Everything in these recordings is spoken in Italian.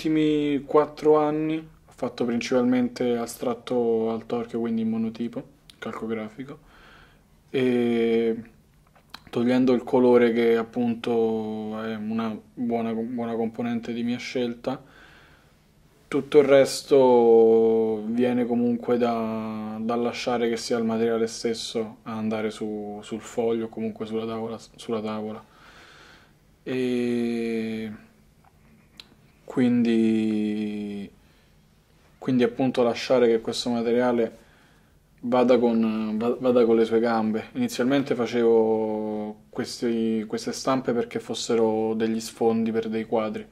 ultimi quattro anni ho fatto principalmente astratto al torchio, quindi in monotipo, calcografico, e togliendo il colore che appunto è una buona, buona componente di mia scelta, tutto il resto viene comunque da, da lasciare che sia il materiale stesso a andare su, sul foglio o comunque sulla tavola. Sulla tavola. E quindi, quindi appunto lasciare che questo materiale vada con, vada con le sue gambe. Inizialmente facevo questi, queste stampe perché fossero degli sfondi per dei quadri,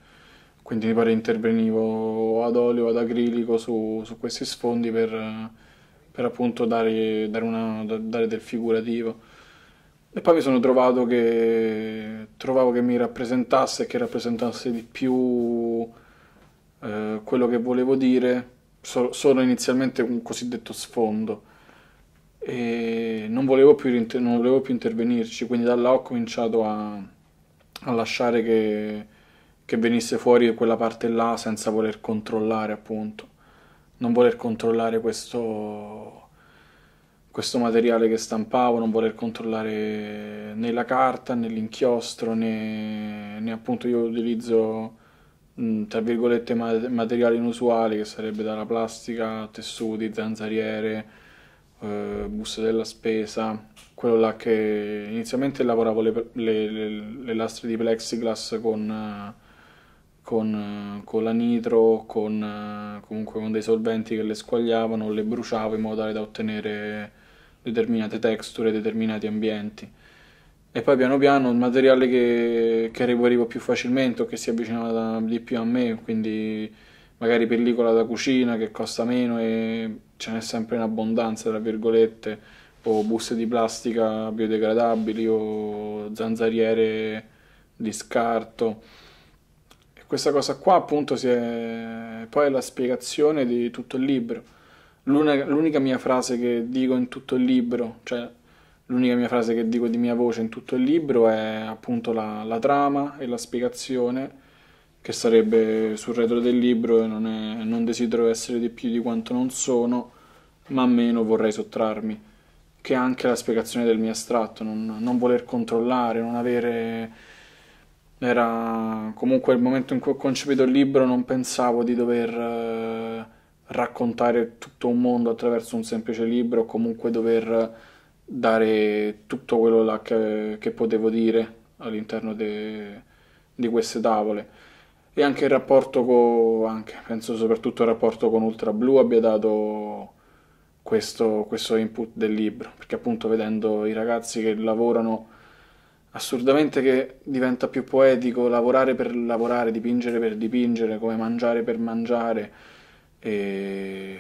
quindi mi pare intervenivo ad olio ad acrilico su, su questi sfondi per, per appunto dare, dare, una, dare del figurativo. E poi mi sono trovato che trovavo che mi rappresentasse e che rappresentasse di più eh, quello che volevo dire so, solo inizialmente un cosiddetto sfondo. E non volevo più, non volevo più intervenirci, quindi da là ho cominciato a, a lasciare che, che venisse fuori quella parte là senza voler controllare appunto, non voler controllare questo questo materiale che stampavo, non voler controllare né la carta né l'inchiostro né, né appunto io utilizzo tra virgolette materiali inusuali che sarebbe dalla plastica, tessuti, zanzariere, eh, buste della spesa, quello là che inizialmente lavoravo le, le, le, le lastre di plexiglass con, con, con la nitro, con, comunque con dei solventi che le squagliavano, le bruciavo in modo tale da ottenere determinate texture, determinati ambienti. E poi piano piano il materiale che, che arrivo più facilmente o che si avvicinava di più a me, quindi magari pellicola da cucina che costa meno e ce n'è sempre in abbondanza, tra virgolette, o buste di plastica biodegradabili o zanzariere di scarto. E questa cosa qua appunto si è... poi è la spiegazione di tutto il libro L'unica mia frase che dico in tutto il libro, cioè l'unica mia frase che dico di mia voce in tutto il libro è appunto la, la trama e la spiegazione che sarebbe sul retro del libro e non, non desidero essere di più di quanto non sono, ma meno vorrei sottrarmi, che è anche la spiegazione del mio astratto, non, non voler controllare, non avere... Era comunque il momento in cui ho concepito il libro non pensavo di dover... Eh, raccontare tutto un mondo attraverso un semplice libro o comunque dover dare tutto quello là che, che potevo dire all'interno de, di queste tavole. E anche il rapporto con, anche, penso soprattutto il rapporto con Ultra Blu abbia dato questo, questo input del libro perché appunto vedendo i ragazzi che lavorano assurdamente che diventa più poetico lavorare per lavorare, dipingere per dipingere, come mangiare per mangiare e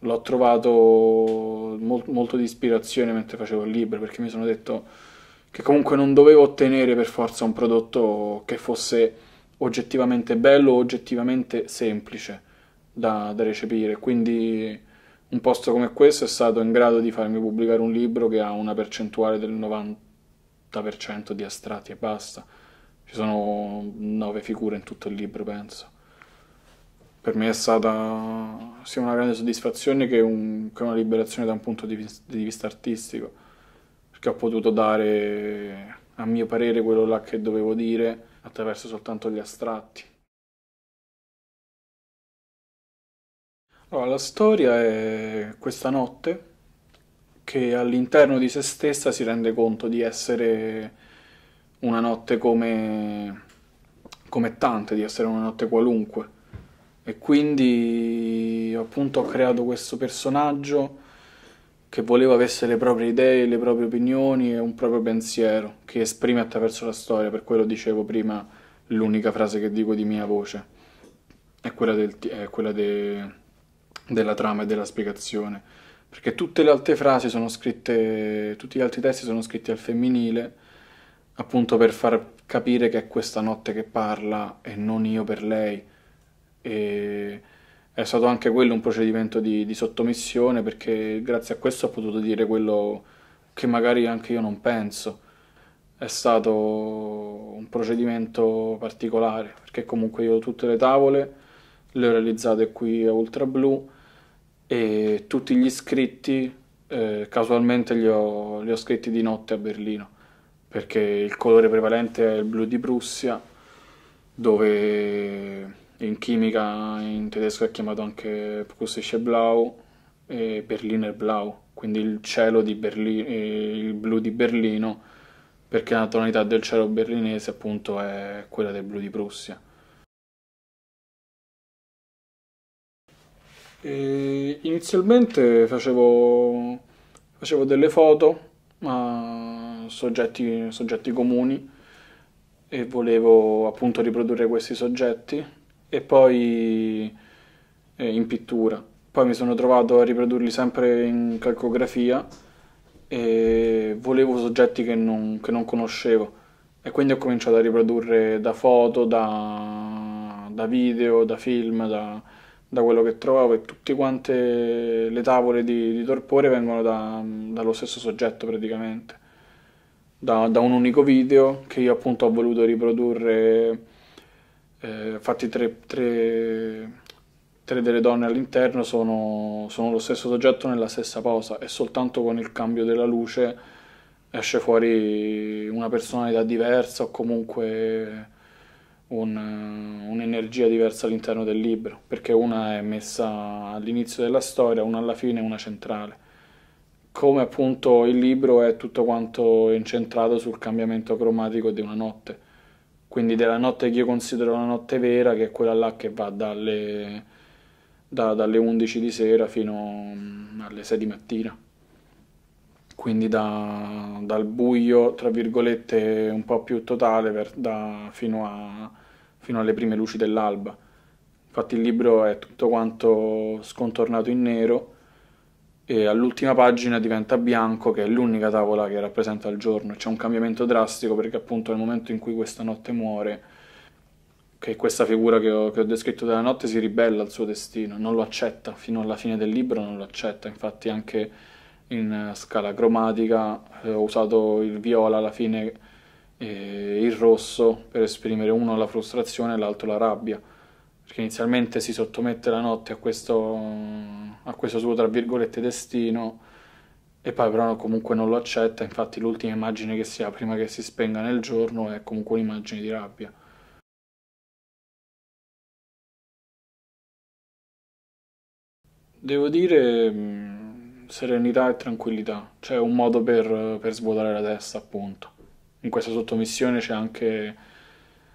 l'ho trovato molto, molto di ispirazione mentre facevo il libro perché mi sono detto che comunque non dovevo ottenere per forza un prodotto che fosse oggettivamente bello oggettivamente semplice da, da recepire. Quindi un posto come questo è stato in grado di farmi pubblicare un libro che ha una percentuale del 90% di astratti e basta. Ci sono nove figure in tutto il libro penso per me è stata sia una grande soddisfazione che, un, che una liberazione da un punto di vista, di vista, artistico, perché ho potuto dare a mio parere quello là che dovevo dire attraverso soltanto gli astratti. Allora, la storia è questa notte che all'interno di se stessa si rende conto di essere una notte come, come tante, di essere una notte qualunque e quindi appunto ho creato questo personaggio che voleva avesse le proprie idee, le proprie opinioni e un proprio pensiero che esprime attraverso la storia, per quello dicevo prima l'unica frase che dico di mia voce. È quella, del, è quella de, della trama e della spiegazione. Perché tutte le altre frasi sono scritte, tutti gli altri testi sono scritti al femminile appunto per far capire che è questa notte che parla e non io per lei e è stato anche quello un procedimento di, di sottomissione perché grazie a questo ho potuto dire quello che magari anche io non penso. È stato un procedimento particolare perché comunque io tutte le tavole le ho realizzate qui a Ultra Blu e tutti gli iscritti eh, casualmente li ho, li ho scritti di notte a Berlino perché il colore prevalente è il blu di Prussia dove in chimica in tedesco è chiamato anche Prussische Blau e Berliner Blau, quindi il cielo di Berlino, il blu di Berlino, perché la tonalità del cielo berlinese appunto è quella del blu di Prussia. E inizialmente facevo, facevo delle foto a soggetti, soggetti comuni e volevo appunto riprodurre questi soggetti e poi eh, in pittura. Poi mi sono trovato a riprodurli sempre in calcografia e volevo soggetti che non, che non conoscevo. E quindi ho cominciato a riprodurre da foto, da, da video, da film, da, da, quello che trovavo. E tutte quante le tavole di, di torpore vengono da, dallo stesso soggetto praticamente. Da, un unico video che io appunto ho voluto riprodurre, eh, infatti tre, tre, tre, delle donne all'interno sono, sono lo stesso soggetto nella stessa posa e soltanto con il cambio della luce esce fuori una personalità diversa o comunque un, un'energia diversa all'interno del libro, perché una è messa all'inizio della storia, una alla fine e una centrale. Come appunto il libro è tutto quanto incentrato sul cambiamento cromatico di una notte, quindi della notte che io considero la notte vera, che è quella là che va dalle, da, dalle 11 di sera fino mm, alle 6 di mattina. Quindi da, dal buio, tra virgolette, un po' più totale per, da, fino, a, fino alle prime luci dell'alba. Infatti il libro è tutto quanto scontornato in nero e all'ultima pagina diventa bianco che è l'unica tavola che rappresenta il giorno. C'è un cambiamento drastico perché appunto nel momento in cui questa notte muore, che questa figura che ho, che ho descritto della notte si ribella al suo destino, non lo accetta, fino alla fine del libro non lo accetta, infatti anche in scala cromatica eh, ho usato il viola alla fine e il rosso per esprimere uno la frustrazione e l'altro la rabbia perché inizialmente si sottomette la notte a questo, a questo suo, tra virgolette, destino, e poi però comunque non lo accetta, infatti l'ultima immagine che si ha prima che si spenga nel giorno è comunque un'immagine di rabbia. Devo dire serenità e tranquillità, cioè un modo per, per svuotare la testa, appunto. In questa sottomissione c'è anche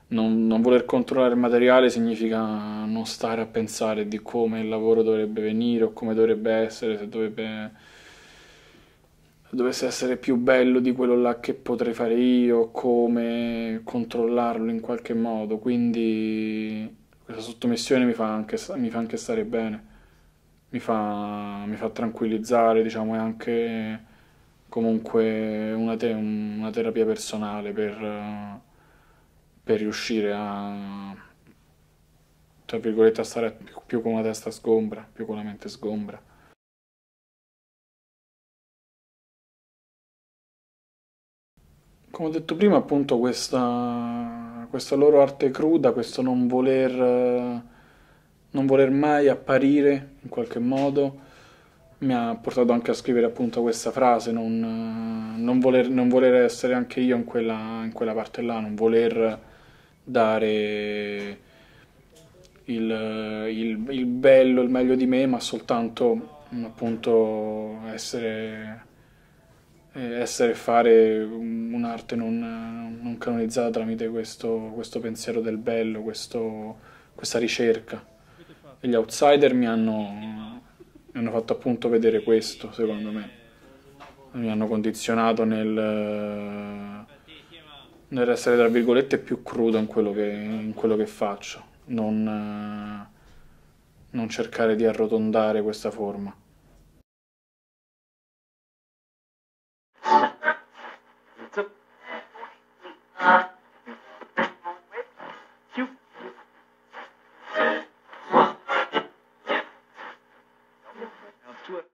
non, non, voler controllare il materiale significa non stare a pensare di come il lavoro dovrebbe venire o come dovrebbe essere, se dovrebbe, dovesse essere più bello di quello là che potrei fare io, come controllarlo in qualche modo. Quindi questa sottomissione mi fa anche, mi fa anche stare bene, mi fa, mi fa tranquillizzare, diciamo, è anche comunque una, te- una terapia personale per per riuscire a, tra virgolette, a stare più, più con la testa sgombra, più con la mente sgombra. Come ho detto prima, appunto, questa, questa loro arte cruda, questo non voler, non voler mai apparire in qualche modo, mi ha portato anche a scrivere appunto questa frase, non, non, voler, non voler, essere anche io in quella, in quella parte là, non voler dare il, il, il, bello, il meglio di me, ma soltanto appunto essere, essere fare un'arte non, non, canonizzata tramite questo, questo pensiero del bello, questo, questa ricerca. E gli outsider mi hanno, mi hanno fatto appunto vedere questo, secondo me. Mi hanno condizionato nel nell'essere tra virgolette più crudo in quello che, in quello che faccio, non, non cercare di arrotondare questa forma.